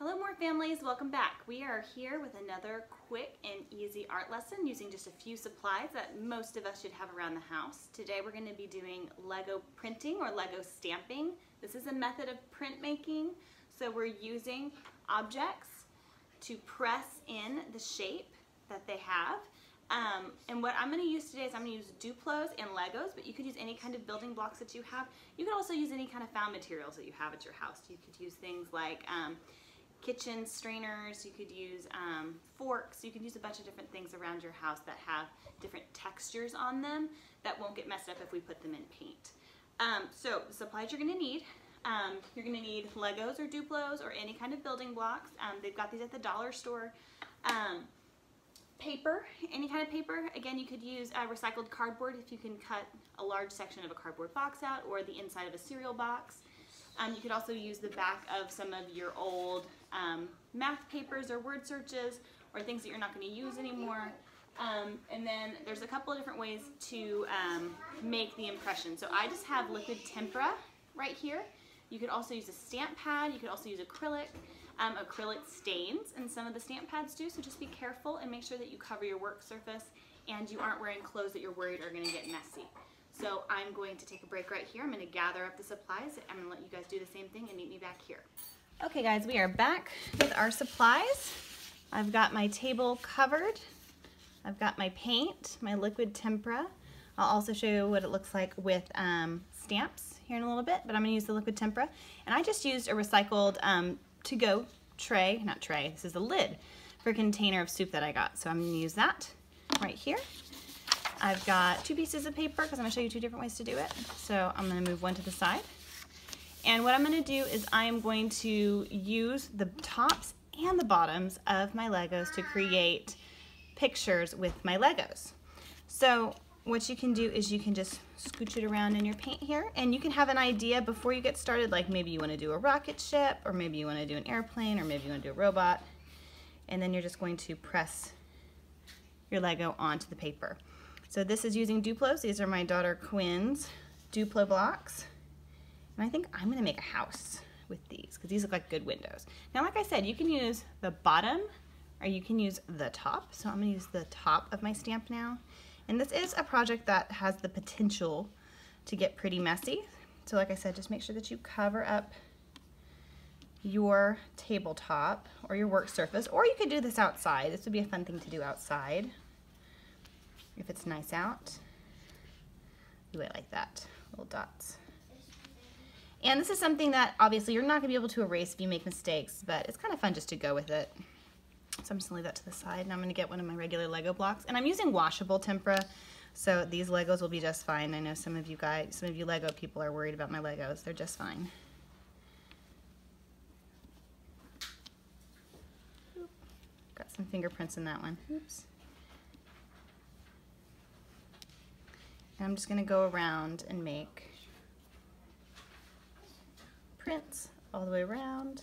Hello more families, welcome back. We are here with another quick and easy art lesson using just a few supplies that most of us should have around the house. Today we're going to be doing Lego printing or Lego stamping. This is a method of printmaking, so we're using objects to press in the shape that they have. Um, and what I'm going to use today is I'm going to use Duplos and Legos, but you could use any kind of building blocks that you have. You could also use any kind of found materials that you have at your house. You could use things like um, kitchen strainers, you could use um, forks, you could use a bunch of different things around your house that have different textures on them that won't get messed up if we put them in paint. Um, so the supplies you're going to need, um, you're going to need Legos or Duplos or any kind of building blocks. Um, they've got these at the dollar store. Um, paper, any kind of paper. Again, you could use uh, recycled cardboard if you can cut a large section of a cardboard box out or the inside of a cereal box. Um, you could also use the back of some of your old um, math papers or word searches or things that you're not going to use anymore. Um, and then there's a couple of different ways to um, make the impression. So I just have liquid tempera right here. You could also use a stamp pad. You could also use acrylic. Um, acrylic stains and some of the stamp pads do, so just be careful and make sure that you cover your work surface and you aren't wearing clothes that you're worried are going to get messy. So I'm going to take a break right here. I'm going to gather up the supplies. I'm to let you guys do the same thing and meet me back here. Okay guys, we are back with our supplies. I've got my table covered. I've got my paint, my liquid tempera. I'll also show you what it looks like with um, stamps here in a little bit, but I'm gonna use the liquid tempera. And I just used a recycled um, to-go tray, not tray, this is a lid for a container of soup that I got. So I'm gonna use that right here. I've got two pieces of paper because I'm gonna show you two different ways to do it. So I'm gonna move one to the side. And what I'm gonna do is I'm going to use the tops and the bottoms of my Legos to create pictures with my Legos. So what you can do is you can just scooch it around in your paint here and you can have an idea before you get started like maybe you want to do a rocket ship or maybe you want to do an airplane or maybe you want to do a robot and then you're just going to press your Lego onto the paper. So this is using Duplos. These are my daughter Quinn's Duplo blocks. And I think I'm to make a house with these because these look like good windows. Now, like I said, you can use the bottom or you can use the top. So I'm to use the top of my stamp now. And this is a project that has the potential to get pretty messy. So like I said, just make sure that you cover up your tabletop or your work surface, or you could do this outside. This would be a fun thing to do outside if it's nice out. Do it like that, little dots. And this is something that obviously you're not gonna be able to erase if you make mistakes, but it's kind of fun just to go with it. So I'm just gonna leave that to the side and I'm gonna get one of my regular Lego blocks. And I'm using washable tempera, so these Legos will be just fine. I know some of you guys, some of you Lego people are worried about my Legos. They're just fine. Got some fingerprints in that one. Oops. And I'm just gonna go around and make prints all the way around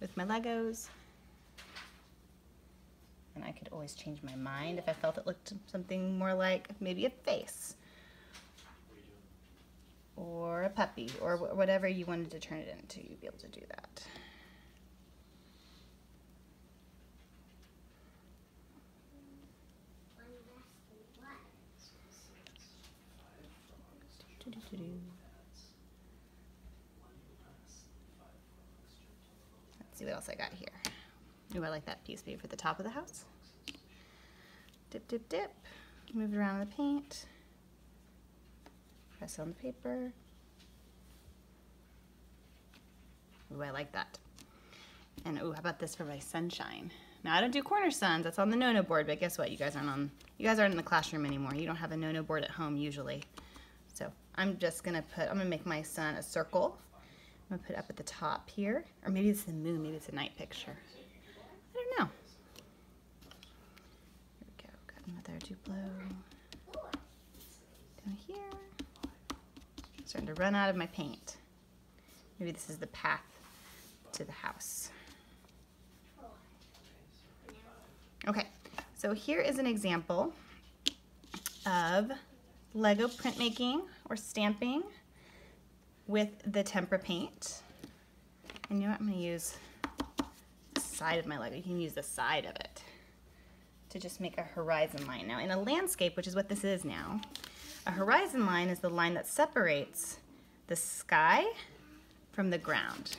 with my Legos. And I could always change my mind if I felt it looked something more like maybe a face or a puppy or whatever you wanted to turn it into, you'd be able to do that. See what else I got here. Ooh, I like that piece maybe for the top of the house. Dip, dip, dip. Move it around the paint. Press on the paper. Ooh, I like that. And ooh, how about this for my sunshine? Now I don't do corner suns, that's on the no-no board, but guess what? You guys aren't on you guys aren't in the classroom anymore. You don't have a no-no board at home usually. So I'm just gonna put, I'm gonna make my sun a circle. I'm gonna put up at the top here, or maybe it's the moon, maybe it's a night picture. I don't know. Here we go, got another Duplo. Down here. starting to run out of my paint. Maybe this is the path to the house. Okay, so here is an example of Lego printmaking or stamping with the tempera paint. And you know what, I'm gonna use the side of my Lego. You can use the side of it to just make a horizon line. Now in a landscape, which is what this is now, a horizon line is the line that separates the sky from the ground.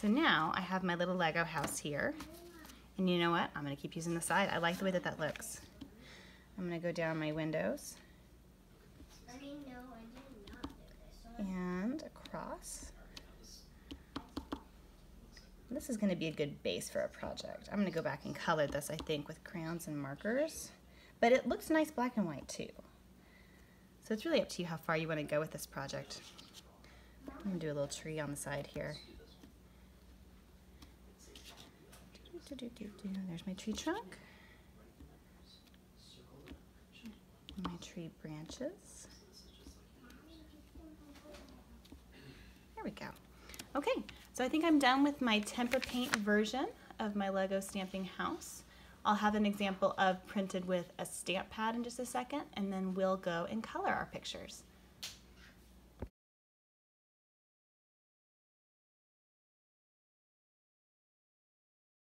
So now I have my little Lego house here. And you know what? I'm gonna keep using the side. I like the way that that looks. I'm gonna go down my windows and across. This is gonna be a good base for a project. I'm gonna go back and color this, I think, with crayons and markers. But it looks nice black and white too. So it's really up to you how far you wanna go with this project. I'm gonna do a little tree on the side here. There's my tree trunk. My tree branches. There we go. Okay, so I think I'm done with my tempera paint version of my Lego stamping house. I'll have an example of printed with a stamp pad in just a second, and then we'll go and color our pictures.